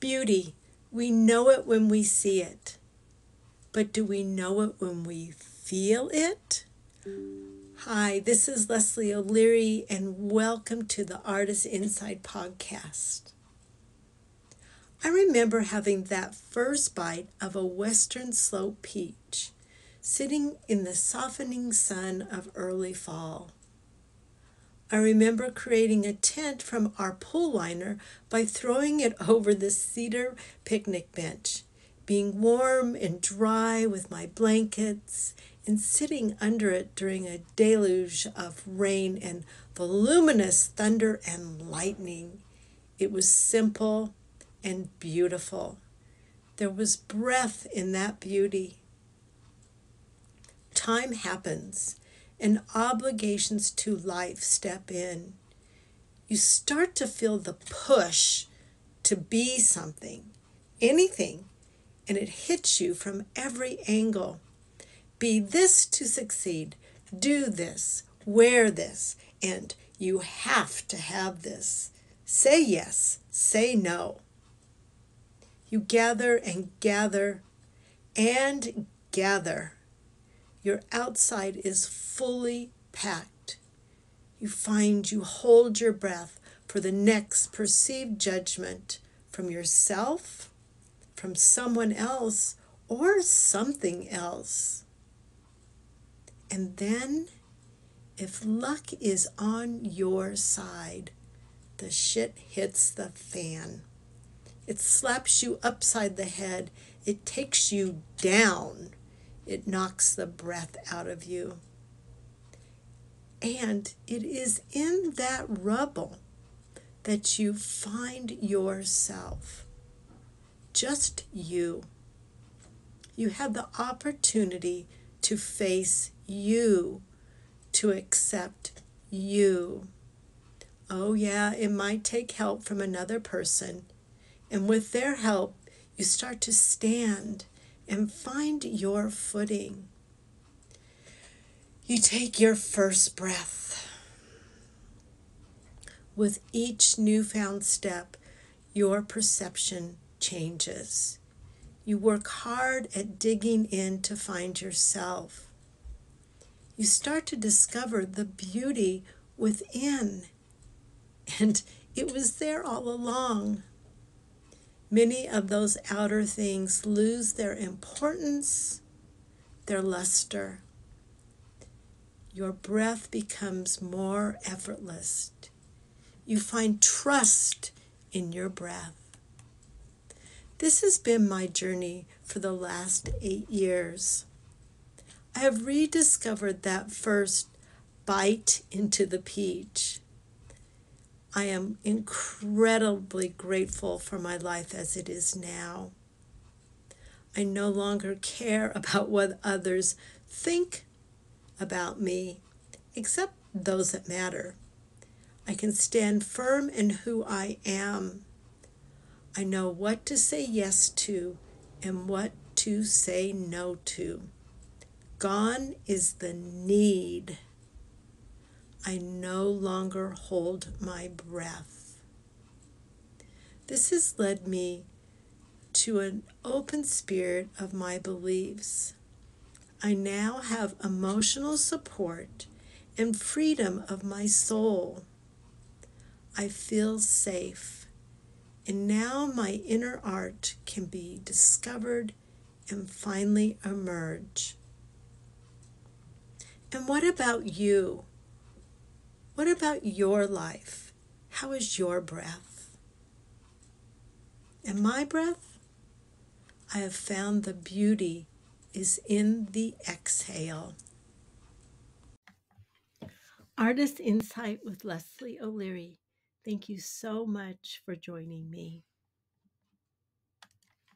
Beauty, we know it when we see it, but do we know it when we feel it? Hi, this is Leslie O'Leary, and welcome to the Artist Insight podcast. I remember having that first bite of a Western slope peach, sitting in the softening sun of early fall. I remember creating a tent from our pool liner by throwing it over the cedar picnic bench, being warm and dry with my blankets, and sitting under it during a deluge of rain and voluminous thunder and lightning. It was simple and beautiful. There was breath in that beauty. Time happens and obligations to life step in. You start to feel the push to be something, anything, and it hits you from every angle. Be this to succeed, do this, wear this, and you have to have this. Say yes, say no. You gather and gather and gather your outside is fully packed. You find you hold your breath for the next perceived judgment from yourself, from someone else, or something else. And then, if luck is on your side, the shit hits the fan. It slaps you upside the head. It takes you down it knocks the breath out of you. And it is in that rubble that you find yourself. Just you. You have the opportunity to face you, to accept you. Oh, yeah, it might take help from another person. And with their help, you start to stand and find your footing. You take your first breath. With each newfound step, your perception changes. You work hard at digging in to find yourself. You start to discover the beauty within, and it was there all along. Many of those outer things lose their importance, their luster. Your breath becomes more effortless. You find trust in your breath. This has been my journey for the last eight years. I have rediscovered that first bite into the peach I am incredibly grateful for my life as it is now. I no longer care about what others think about me, except those that matter. I can stand firm in who I am. I know what to say yes to and what to say no to. Gone is the need. I no longer hold my breath. This has led me to an open spirit of my beliefs. I now have emotional support and freedom of my soul. I feel safe, and now my inner art can be discovered and finally emerge. And what about you? What about your life? How is your breath? And my breath? I have found the beauty is in the exhale. Artist Insight with Leslie O'Leary. Thank you so much for joining me.